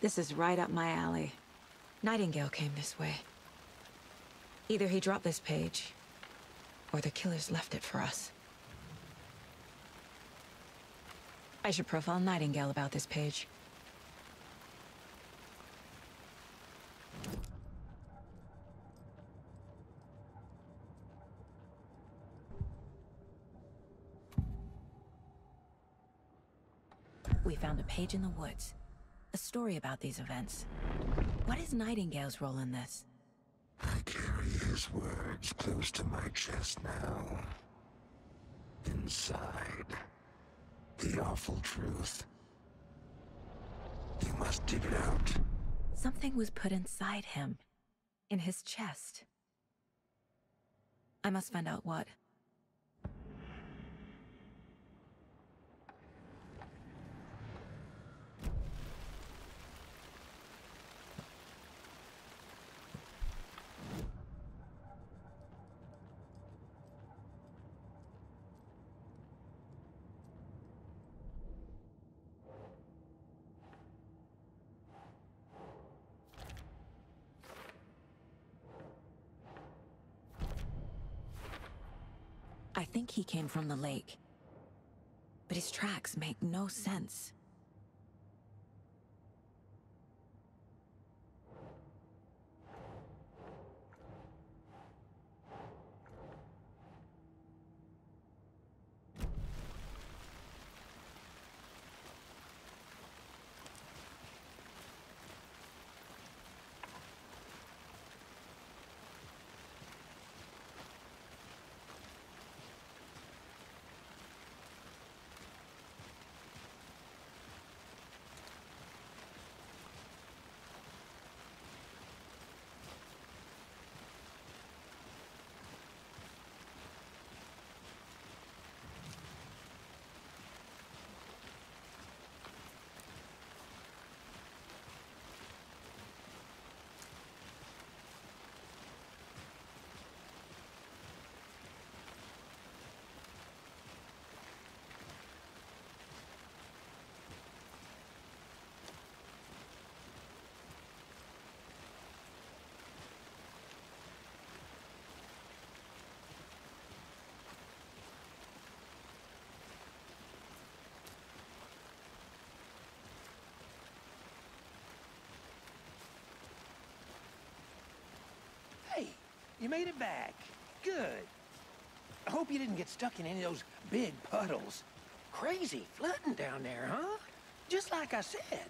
This is right up my alley. Nightingale came this way. Either he dropped this page, or the killers left it for us. I should profile Nightingale about this page. We found a page in the woods. A story about these events. What is Nightingale's role in this? I carry his words close to my chest now. Inside, the awful truth. You must dig it out. Something was put inside him. In his chest. I must find out what. I think he came from the lake. But his tracks make no sense. Hey, you made it back. Good. I hope you didn't get stuck in any of those big puddles. Crazy flooding down there, huh? Just like I said.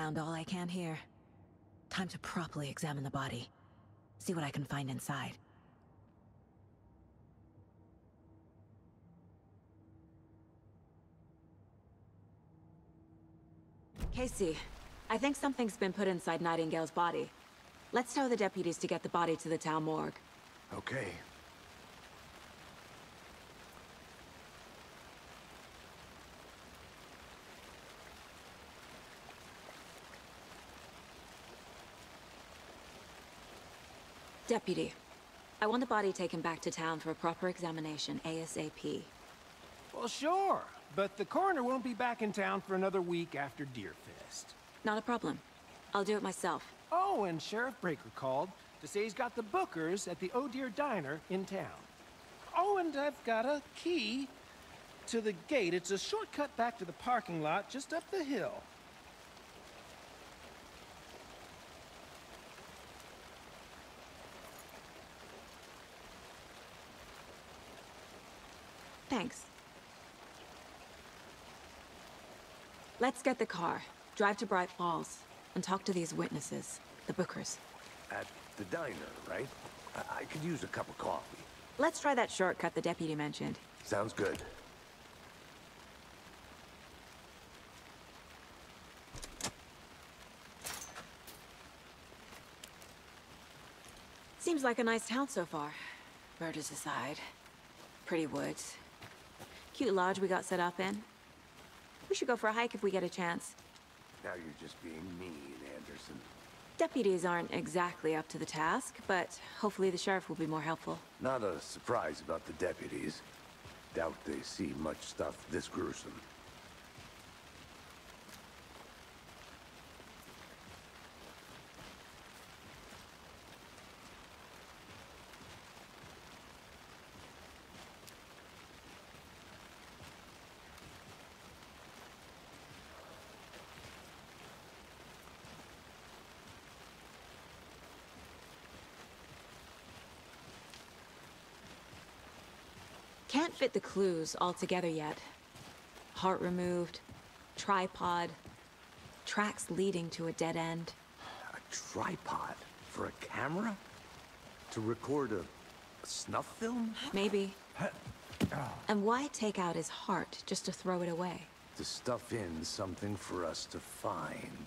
Found all I can here. Time to properly examine the body. See what I can find inside. Casey, I think something's been put inside Nightingale's body. Let's tell the deputies to get the body to the town morgue. Okay. Deputy, I want the body taken back to town for a proper examination, ASAP. Well, sure. But the coroner won't be back in town for another week after Deerfest. Not a problem. I'll do it myself. Oh, and Sheriff Breaker called to say he's got the Bookers at the Oh Dear Diner in town. Oh, and I've got a key to the gate. It's a shortcut back to the parking lot just up the hill. Thanks. Let's get the car, drive to Bright Falls, and talk to these witnesses, the Bookers. At the diner, right? I, I could use a cup of coffee. Let's try that shortcut the deputy mentioned. Sounds good. Seems like a nice town so far. Murders aside. Pretty woods, Cute lodge we got set up in. We should go for a hike if we get a chance. Now you're just being mean, Anderson. Deputies aren't exactly up to the task, but hopefully the sheriff will be more helpful. Not a surprise about the deputies. Doubt they see much stuff this gruesome. Can't fit the clues all together yet. Heart removed, tripod, tracks leading to a dead end. A tripod for a camera? To record a, a snuff film? Maybe. And why take out his heart just to throw it away? To stuff in something for us to find.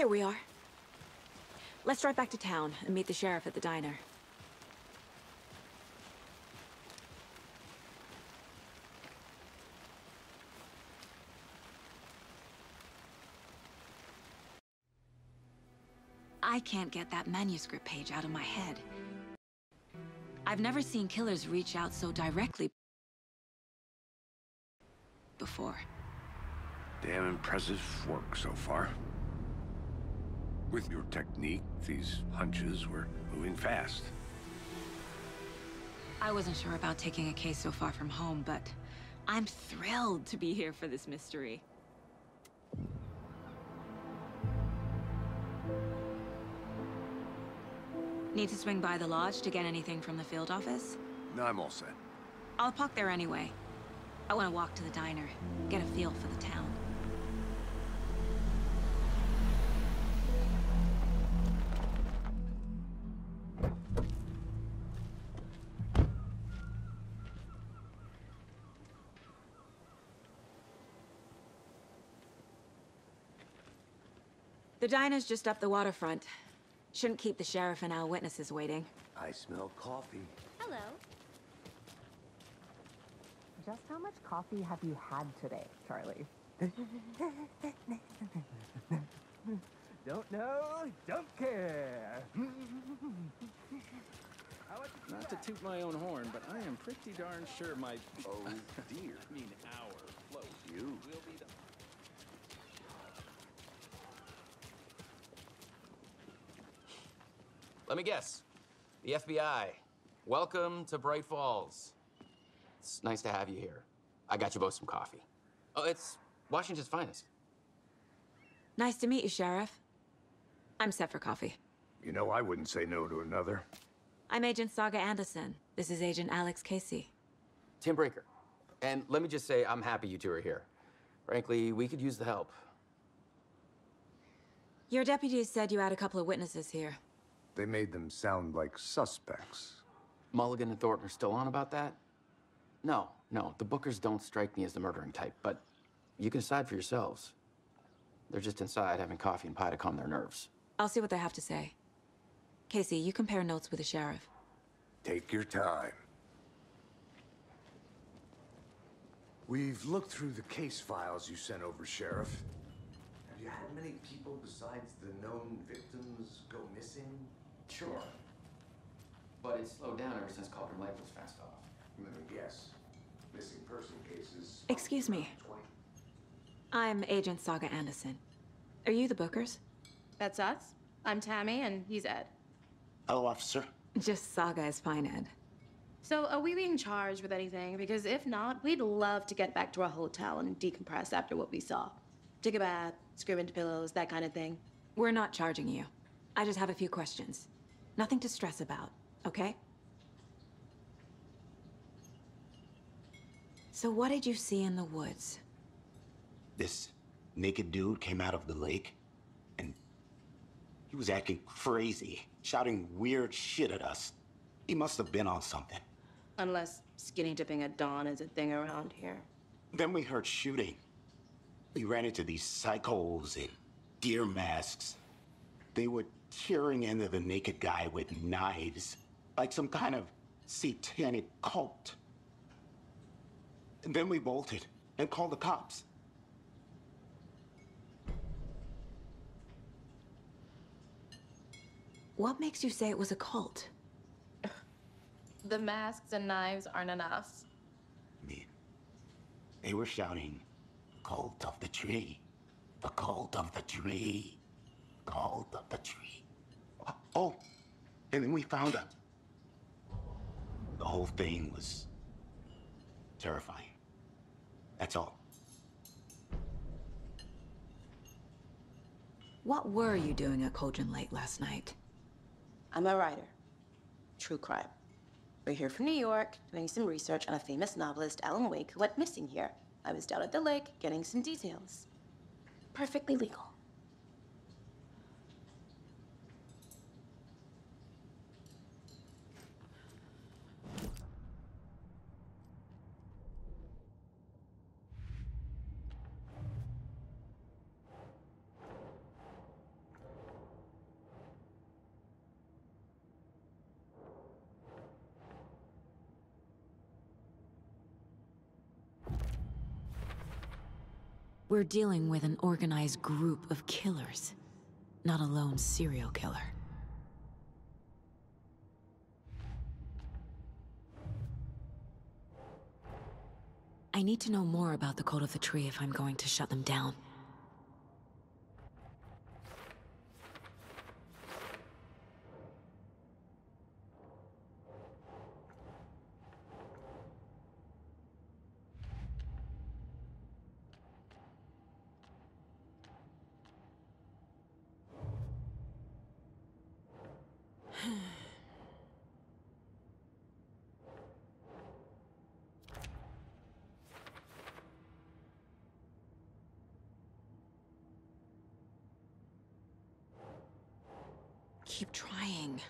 Here we are. Let's drive back to town and meet the sheriff at the diner. I can't get that manuscript page out of my head. I've never seen killers reach out so directly before. Damn impressive work so far. With your technique, these hunches were moving fast. I wasn't sure about taking a case so far from home, but I'm thrilled to be here for this mystery. Need to swing by the lodge to get anything from the field office? No, I'm all set. I'll park there anyway. I want to walk to the diner, get a feel for the town. The diner's just up the waterfront. Shouldn't keep the sheriff and our witnesses waiting. I smell coffee. Hello. Just how much coffee have you had today, Charlie? don't know, don't care. Not to toot my own horn, but I am pretty darn sure my... Oh, dear. I mean, our float You. will be the... Let me guess. The FBI. Welcome to Bright Falls. It's nice to have you here. I got you both some coffee. Oh, it's Washington's finest. Nice to meet you, Sheriff. I'm set for coffee. You know, I wouldn't say no to another. I'm Agent Saga Anderson. This is Agent Alex Casey. Tim Breaker. And let me just say, I'm happy you two are here. Frankly, we could use the help. Your deputies said you had a couple of witnesses here. They made them sound like suspects. Mulligan and Thornton are still on about that? No, no, the Bookers don't strike me as the murdering type, but you can decide for yourselves. They're just inside having coffee and pie to calm their nerves. I'll see what they have to say. Casey, you compare notes with the sheriff. Take your time. We've looked through the case files you sent over, Sheriff. Have you had many people besides the known victims go missing? Sure. But it's slowed down ever since Cauldron Lake was fast off. Let me guess. Missing person cases. Excuse me. 20. I'm Agent Saga Anderson. Are you the Bookers? That's us. I'm Tammy, and he's Ed. Hello, officer. Just Saga is fine, Ed. So, are we being charged with anything? Because if not, we'd love to get back to our hotel and decompress after what we saw. Take a bath, scream into pillows, that kind of thing. We're not charging you. I just have a few questions. Nothing to stress about, okay? So what did you see in the woods? This naked dude came out of the lake, and he was acting crazy, shouting weird shit at us. He must have been on something. Unless skinny dipping at dawn is a thing around here. Then we heard shooting. We ran into these psychos in deer masks. They were tearing into the naked guy with knives, like some kind of satanic cult. And then we bolted and called the cops. What makes you say it was a cult? The masks and knives aren't enough. I mean, they were shouting, Cult of the tree. The cult of the tree. Cult of the tree. Oh, and then we found out. The whole thing was terrifying. That's all. What were you doing at Cauldron Lake last night? I'm a writer. True crime. We're here from New York, doing some research on a famous novelist, Alan Wake, who went missing here. I was down at the lake, getting some details. Perfectly legal. We're dealing with an organized group of killers, not a lone serial killer. I need to know more about the Cult of the Tree if I'm going to shut them down. Keep trying.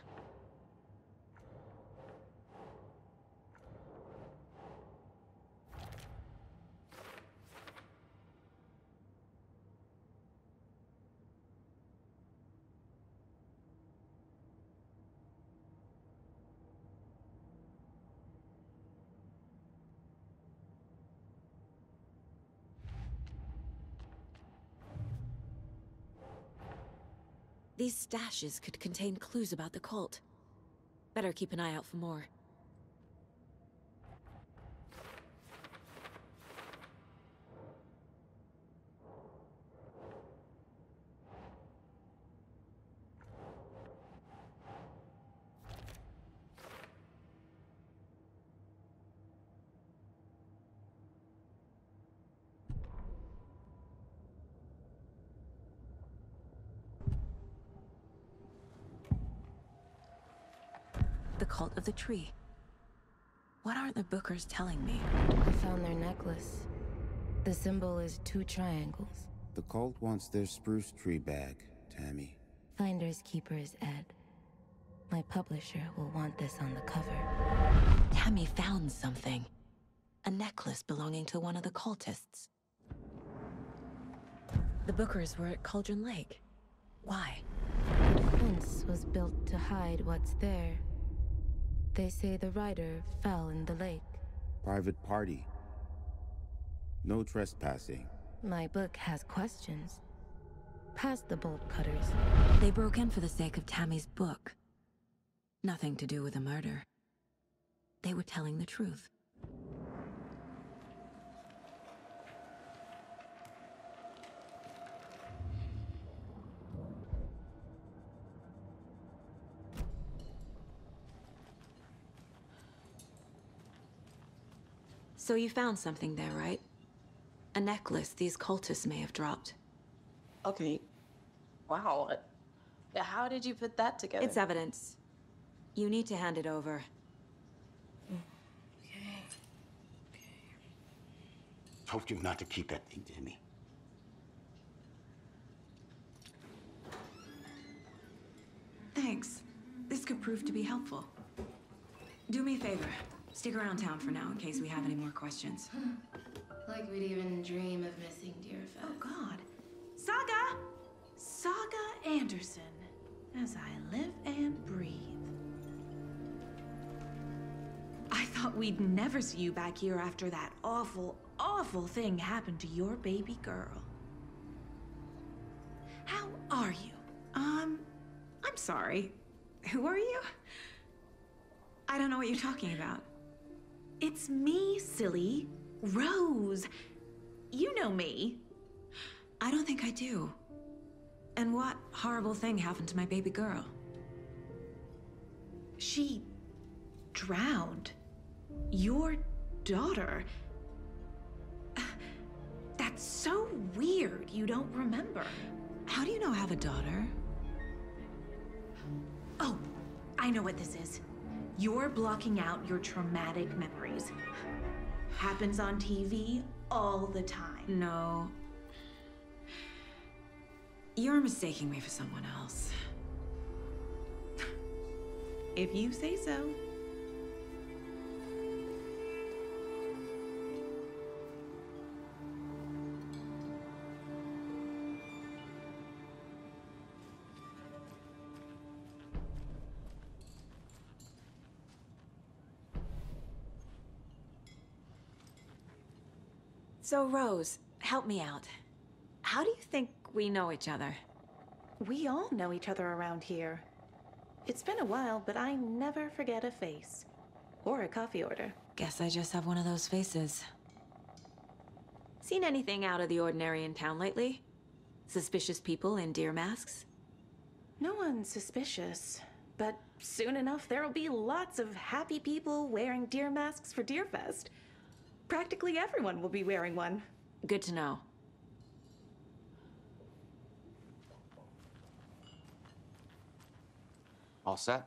These stashes could contain clues about the cult. Better keep an eye out for more. Cult of the tree. What aren't the bookers telling me? I found their necklace. The symbol is two triangles. The cult wants their spruce tree back, Tammy. Finders keepers, Ed. My publisher will want this on the cover. Tammy found something. A necklace belonging to one of the cultists. The bookers were at Cauldron Lake. Why? The fence was built to hide what's there. They say the rider fell in the lake. Private party. No trespassing. My book has questions. Past the bolt cutters. They broke in for the sake of Tammy's book. Nothing to do with the murder. They were telling the truth. So you found something there, right? A necklace these cultists may have dropped. Okay. Wow. How did you put that together? It's evidence. You need to hand it over. Told you not to keep that thing, Tammy. Thanks. This could prove to be helpful. Do me a favor. Stick around town for now in case we have any more questions. Like we'd even dream of missing Deerfest. Oh, God. Saga! Saga Anderson. As I live and breathe. I thought we'd never see you back here after that awful, awful thing happened to your baby girl. How are you? Um, I'm sorry. Who are you? I don't know what you're talking about. It's me, silly. Rose. You know me. I don't think I do. And what horrible thing happened to my baby girl? She drowned. Your daughter. That's so weird you don't remember. How do you know I have a daughter? Oh, I know what this is. You're blocking out your traumatic memories. Happens on TV all the time. No. You're mistaking me for someone else. If you say so. So, Rose, help me out. How do you think we know each other? We all know each other around here. It's been a while, but I never forget a face. Or a coffee order. Guess I just have one of those faces. Seen anything out of the ordinary in town lately? Suspicious people in deer masks? No one's suspicious. But soon enough, there'll be lots of happy people wearing deer masks for Deerfest. Practically everyone will be wearing one. Good to know. All set?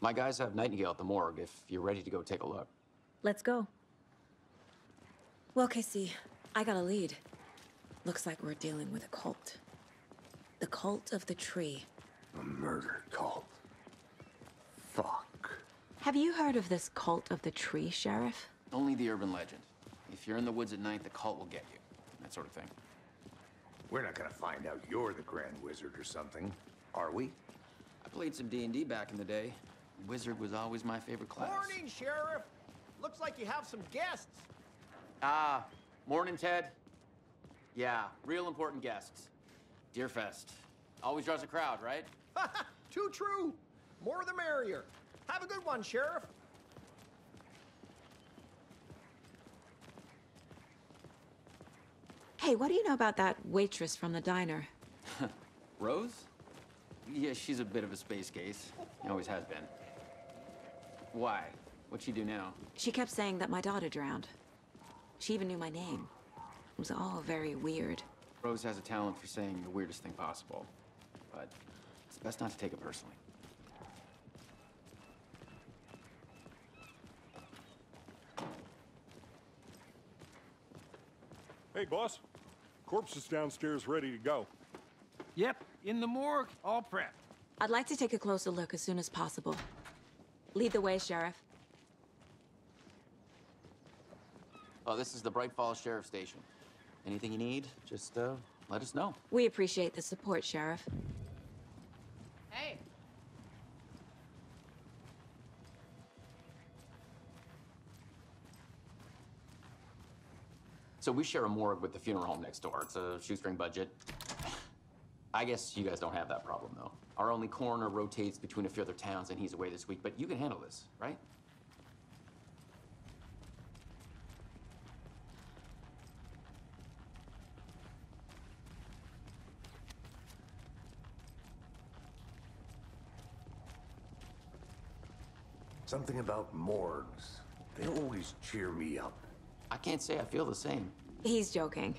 My guys have Nightingale at the morgue if you're ready to go take a look. Let's go. Well, Casey, I got a lead. Looks like we're dealing with a cult. The cult of the tree. A murder cult. Fuck. Have you heard of this cult of the tree, Sheriff? Only the urban legend. If you're in the woods at night, the cult will get you. That sort of thing. We're not gonna find out you're the Grand Wizard or something, are we? I played some D&D back in the day. Wizard was always my favorite class. Morning, Sheriff. Looks like you have some guests. Ah, morning, Ted. Yeah, real important guests. Deerfest. Always draws a crowd, right? Too true. More the merrier. Have a good one, Sheriff. Hey, what do you know about that waitress from the diner? Rose? Yeah, she's a bit of a space case. Always has been. Why? What'd she do now? She kept saying that my daughter drowned. She even knew my name. It was all very weird. Rose has a talent for saying the weirdest thing possible. But it's best not to take it personally. Hey, boss. Corpse is downstairs ready to go. Yep, in the morgue, all prepped. I'd like to take a closer look as soon as possible. Lead the way, Sheriff. Oh, this is the Bright Falls Sheriff Station. Anything you need, just uh, let us know. We appreciate the support, Sheriff. So we share a morgue with the funeral home next door. It's a shoestring budget. I guess you guys don't have that problem, though. Our only coroner rotates between a few other towns, and he's away this week. But you can handle this, right? Something about morgues. They always cheer me up. I can't say I feel the same. He's joking.